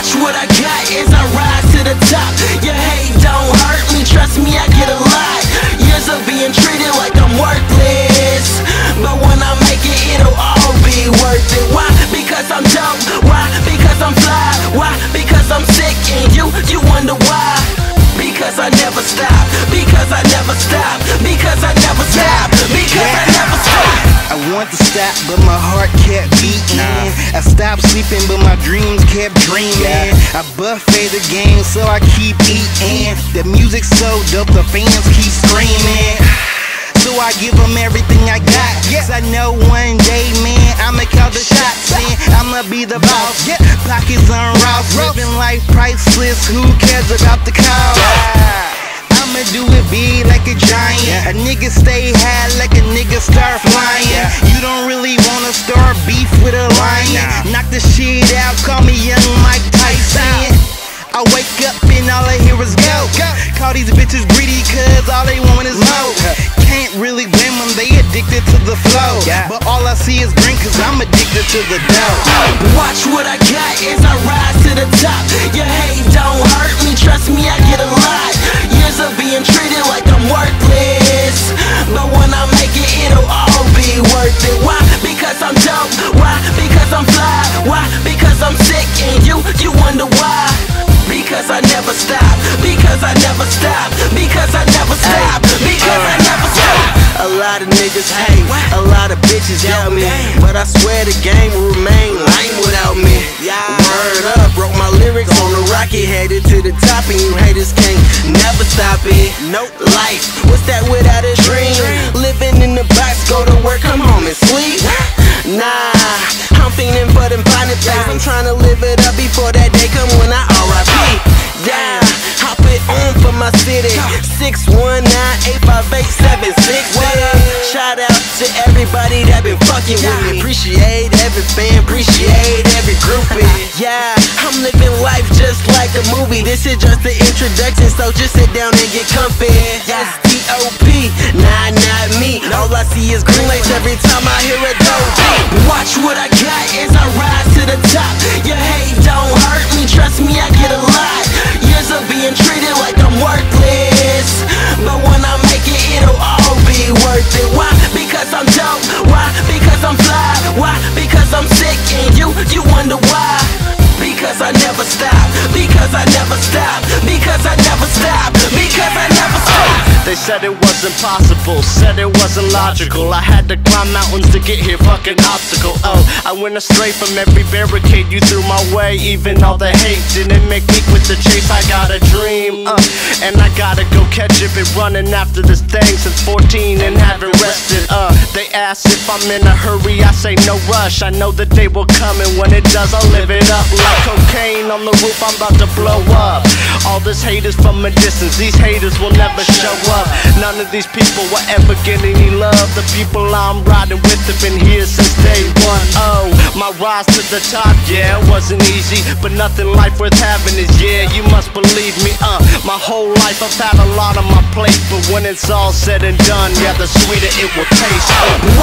as I got is I rise to the top. Your hate don't hurt me, trust me, I get a lot. Years of being treated like I'm worthless. But when I make it, it'll all be worth it. Why? Because I'm want to stop, but my heart kept beating. I stopped sleeping, but my dreams kept dreaming. I buffet the game, so I keep eating. The music's so dope, the fans keep screaming. So I give them everything I got. Cause I know one day, man, I'ma call the shots. Man, I'ma be the boss. Pockets on Ross, living life priceless. Who cares about the cost? I'ma do it big like a giant. A nigga stay high like a nigga start flying. Beef with a lion. Knock the shit out, call me young Mike Tyson. I wake up and all I hear is go. Call these bitches greedy cause all they want is more. Can't really blame them, they addicted to the flow. But all I see is green cause I'm addicted to the dough. Watch what I got as I rise to the top. Your hate don't hurt me, trust me, I get a Because I'm fly. Why? Because I'm sick and you, you wonder why. Because I never stop. Because I never stop. Because I never stop. Because I never stop. A lot of niggas hate, a lot of bitches doubt me. But I swear the game will remain lame without me. Word up, wrote my lyrics on the rocket, headed to the top, and you haters can't never stop it. Nope, life, what's that up before that day come when I RIP. Yeah, hop it on for my city. 619-858-766. Shout out to everybody that been fucking with me. Appreciate every fan, appreciate every groupie. Yeah, I'm living life just like a movie. This is just the introduction, so just sit down and get comfy. S-D-O-P, nah, not me. All I see is green lights every time I hear a dope. Watch what I got Because I'm sick and you, you wonder why. Because I never stop. Because I never stop. Because I never stop. Said it wasn't possible, said it wasn't logical. I had to climb mountains to get here, fucking obstacle. Oh, I went astray from every barricade you threw my way. Even all the hate didn't make me quit the chase. I got a dream, uh, and I gotta go catch it. Been running after this thing since 14 and haven't rested. Uh, they ask if I'm in a hurry, I say no rush. I know the day will come, and when it does, I'll live it up like cocaine on the roof. I'm about to blow up. All this haters from a distance. These haters will never show up. None of these people will ever get any love. The people I'm riding with have been here since day one. Oh, my rise to the top, yeah, it wasn't easy, but nothing life worth having is yeah. You must believe me, uh. My whole life I've had a lot on my plate, but when it's all said and done, yeah, the sweeter it will taste. Uh.